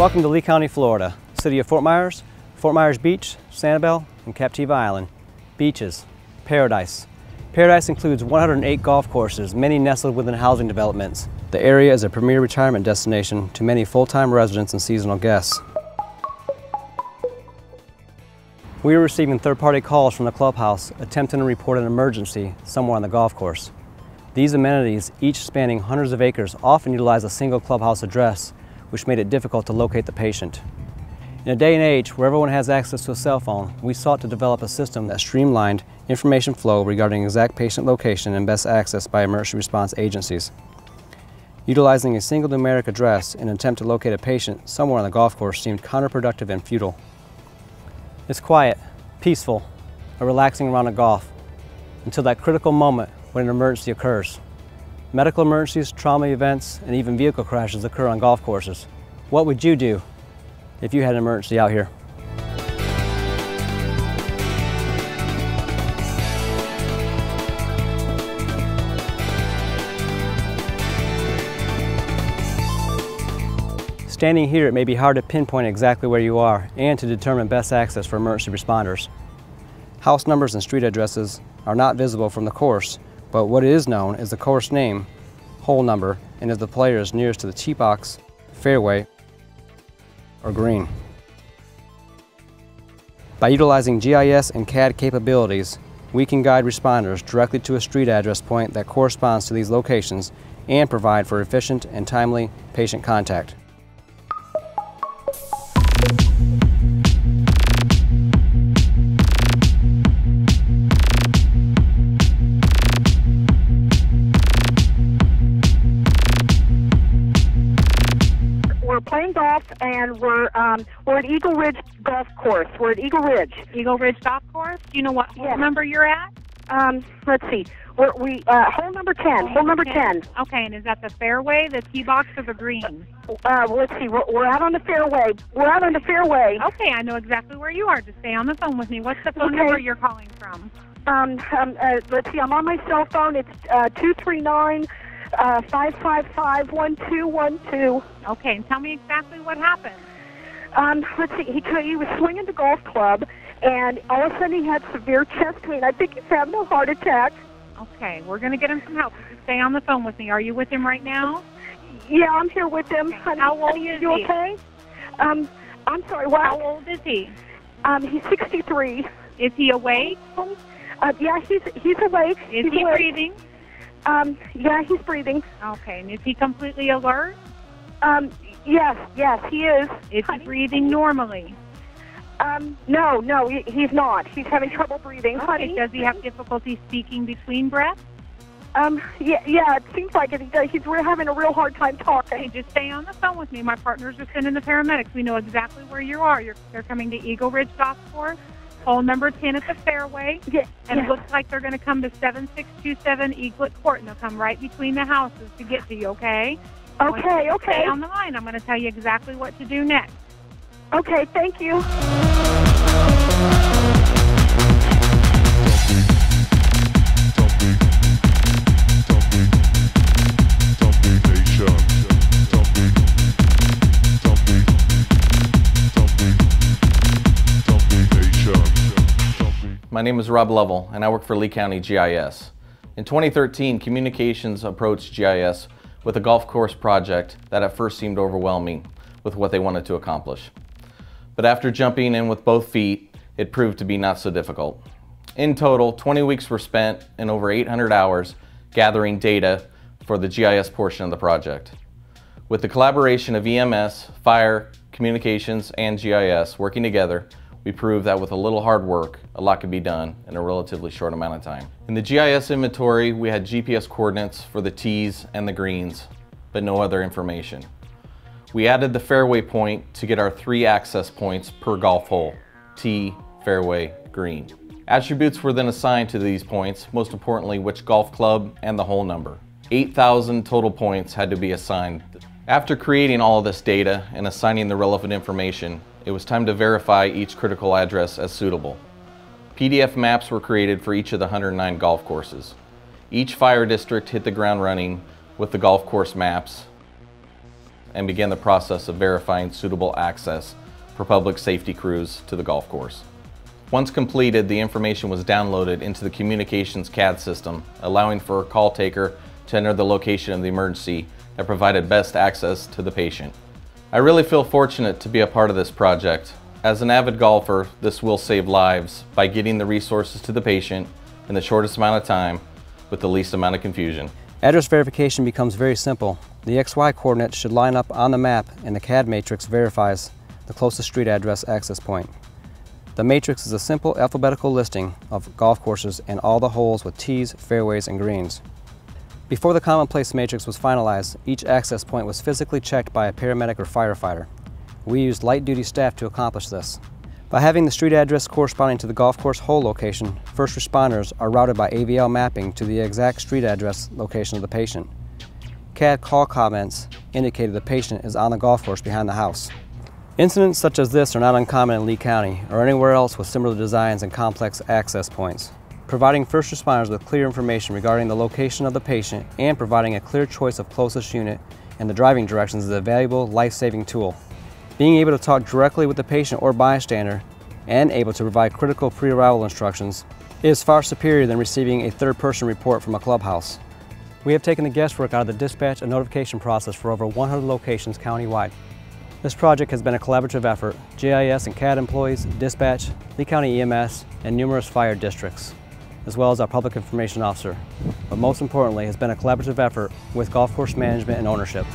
Welcome to Lee County, Florida, city of Fort Myers, Fort Myers Beach, Sanibel, and Captiva Island. Beaches, paradise. Paradise includes 108 golf courses, many nestled within housing developments. The area is a premier retirement destination to many full-time residents and seasonal guests. We are receiving third-party calls from the clubhouse attempting to report an emergency somewhere on the golf course. These amenities, each spanning hundreds of acres, often utilize a single clubhouse address, which made it difficult to locate the patient. In a day and age where everyone has access to a cell phone, we sought to develop a system that streamlined information flow regarding exact patient location and best access by emergency response agencies. Utilizing a single numeric address in an attempt to locate a patient somewhere on the golf course seemed counterproductive and futile. It's quiet, peaceful, a relaxing round of golf until that critical moment when an emergency occurs. Medical emergencies, trauma events, and even vehicle crashes occur on golf courses. What would you do if you had an emergency out here? Standing here, it may be hard to pinpoint exactly where you are and to determine best access for emergency responders. House numbers and street addresses are not visible from the course, but what is known is the course name, hole number, and if the player is nearest to the tee box, fairway, or green. By utilizing GIS and CAD capabilities, we can guide responders directly to a street address point that corresponds to these locations and provide for efficient and timely patient contact. Golf and we're um, we're at Eagle Ridge Golf Course. We're at Eagle Ridge. Eagle Ridge Golf Course. Do you know what Yes. number you're at? Um, let's see. We're, we uh, hole number ten. Hole number ten. Okay, and is that the fairway, the tee box, or the green? Uh, let's see. We're, we're out on the fairway. We're out on the fairway. Okay, I know exactly where you are. Just stay on the phone with me. What's the phone Okay. number you're calling from? Um, um, uh, let's see. I'm on my cell phone. It's uh, two three nine uh, five five five one two one two. Okay, and tell me exactly what happened. Um, let's see. He he was swinging the golf club, and all of a sudden he had severe chest pain. I think he's having a heart attack. Okay, we're going to get him some help. Just stay on the phone with me. Are you with him right now? Yeah, I'm here with him. Honey, How old honey, is you he? okay? Um, I'm sorry. What? How old is he? Um, he's 63. Is he awake? Uh, yeah, he's he's awake. Is he's he awake. breathing? Um, yeah, he's breathing. Okay, and is he completely alert? Um, yes, yes, he is. Is he breathing normally? Um, no, no, he, he's not. He's having trouble breathing. Okay, Honey, does he have difficulty speaking between breaths? um, yeah, yeah, it seems like it. He does. He's re- having a real hard time Okay, talking. just stay on the phone with me. My partners are sending the paramedics. We know exactly where you are. You're, they're coming to Eagle Ridge Course, hole number 10 at the fairway. Yeah, And yeah. it looks like they're going to come to 7627 Eaglet Court, and they'll come right between the houses to get to you, okay? Okay, okay, Stay on the line. I'm going to tell you exactly what to do next. okay. Thank you. My name is Rob Lovell, and I work for Lee County GIS. In 2013, Communications approached GIS with a golf course project that at first seemed overwhelming with what they wanted to accomplish. But after jumping in with both feet, it proved to be not so difficult. In total, 20 weeks were spent and over 800 hours gathering data for the GIS portion of the project. With the collaboration of EMS, fire, communications, and GIS working together, we proved that with a little hard work, a lot could be done in a relatively short amount of time. In the GIS inventory, we had GPS coordinates for the tees and the greens, but no other information. We added the fairway point to get our three access points per golf hole, tee, fairway, green. Attributes were then assigned to these points, most importantly which golf club and the hole number. 8,000 total points had to be assigned. After creating all of this data and assigning the relevant information, it was time to verify each critical address as suitable. PDF maps were created for each of the 109 golf courses. Each fire district hit the ground running with the golf course maps and began the process of verifying suitable access for public safety crews to the golf course. Once completed, the information was downloaded into the communications CAD system, allowing for a call taker to enter the location of the emergency that provided best access to the patient. I really feel fortunate to be a part of this project. As an avid golfer, this will save lives by getting the resources to the patient in the shortest amount of time with the least amount of confusion. Address verification becomes very simple. The XY coordinates should line up on the map and the CAD matrix verifies the closest street address access point. The matrix is a simple alphabetical listing of golf courses and all the holes with tees, fairways, and greens. Before the commonplace matrix was finalized, each access point was physically checked by a paramedic or firefighter. We used light-duty staff to accomplish this. By having the street address corresponding to the golf course hole location, first responders are routed by AVL mapping to the exact street address location of the patient. CAD call comments indicated the patient is on the golf course behind the house. Incidents such as this are not uncommon in Lee County or anywhere else with similar designs and complex access points. Providing first responders with clear information regarding the location of the patient and providing a clear choice of closest unit and the driving directions is a valuable life-saving tool. Being able to talk directly with the patient or bystander and able to provide critical pre-arrival instructions is far superior than receiving a third-person report from a clubhouse. We have taken the guesswork out of the dispatch and notification process for over 100 locations countywide. This project has been a collaborative effort, GIS and CAD employees, dispatch, Lee County EMS, and numerous fire districts, as well as our public information officer. But most importantly, has been a collaborative effort with golf course management and ownership.